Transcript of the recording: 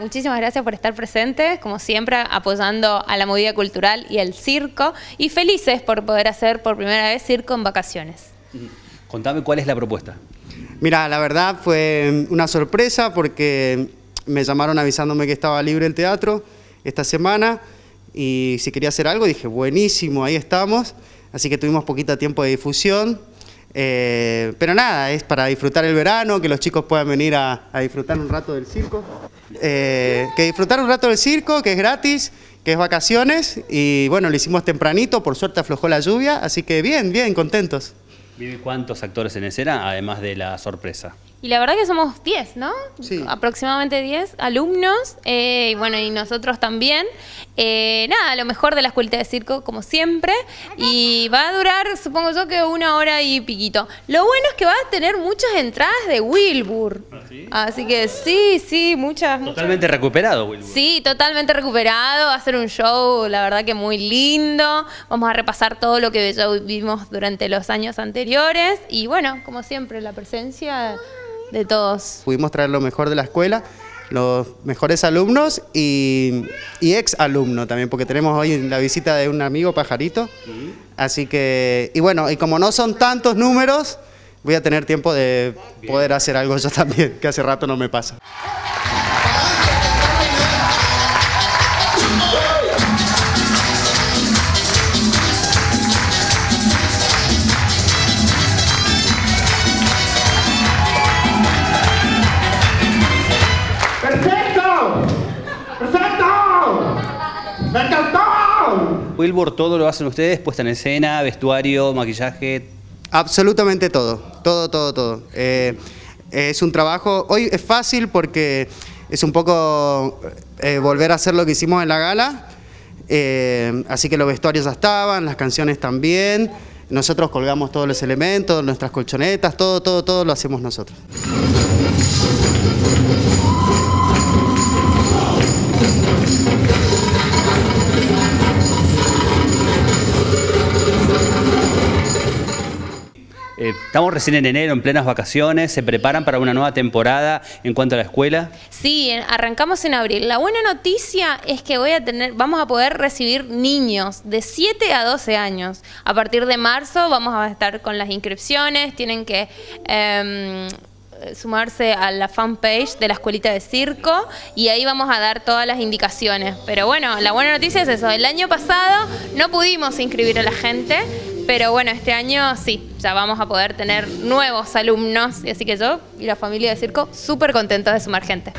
muchísimas gracias por estar presentes, como siempre, apoyando a la movida cultural y el circo, y felices por poder hacer por primera vez circo en vacaciones. Contame cuál es la propuesta. Mira, la verdad fue una sorpresa porque me llamaron avisándome que estaba libre el teatro esta semana y si quería hacer algo dije, buenísimo, ahí estamos. Así que tuvimos poquito tiempo de difusión. Eh, pero nada, es para disfrutar el verano, que los chicos puedan venir a, disfrutar un rato del circo. Eh, que disfrutar un rato del circo, que es gratis, que es vacaciones. Y bueno, lo hicimos tempranito, por suerte aflojó la lluvia, así que bien, bien, contentos. ¿Cuántos actores en escena, además de la sorpresa? Y la verdad que somos 10, ¿no? Sí. Aproximadamente 10 alumnos, eh, y bueno, y nosotros también. Eh, nada, lo mejor de la escuelita de circo, como siempre, y va a durar, supongo yo, que una hora y piquito. Lo bueno es que va a tener muchas entradas de Wilbur. ¿Ah, Así que sí, sí, muchas. Totalmente recuperado, Wilbur. Sí, totalmente recuperado. Va a ser un show, la verdad que muy lindo. Vamos a repasar todo lo que ya vimos durante los años anteriores. Y bueno, como siempre, la presencia de todos. Pudimos traer lo mejor de la escuela, los mejores alumnos y, ex alumno también, porque tenemos hoy la visita de un amigo pajarito. Así que, y bueno, y como no son tantos números, voy a tener tiempo de poder hacer algo yo también, que hace rato no me pasa. Wilbur, todo lo hacen ustedes, puesta en escena, vestuario, maquillaje. Absolutamente todo, todo, todo, todo. Eh, es un trabajo, hoy es fácil porque es un poco eh, volver a hacer lo que hicimos en la gala, eh, así que los vestuarios ya estaban, las canciones también, nosotros colgamos todos los elementos, nuestras colchonetas, todo, todo, todo lo hacemos nosotros. Estamos recién en enero, en plenas vacaciones, ¿se preparan para una nueva temporada en cuanto a la escuela? Sí, arrancamos en abril. La buena noticia es que voy a tener, vamos a poder recibir niños de 7 a 12 años. A partir de marzo vamos a estar con las inscripciones, tienen que... Em, sumarse a la fanpage de la escuelita de circo y ahí vamos a dar todas las indicaciones. Pero bueno, la buena noticia es eso, el año pasado no pudimos inscribir a la gente, pero bueno, este año sí, ya vamos a poder tener nuevos alumnos. Así que yo y la familia de circo súper contentos de sumar gente.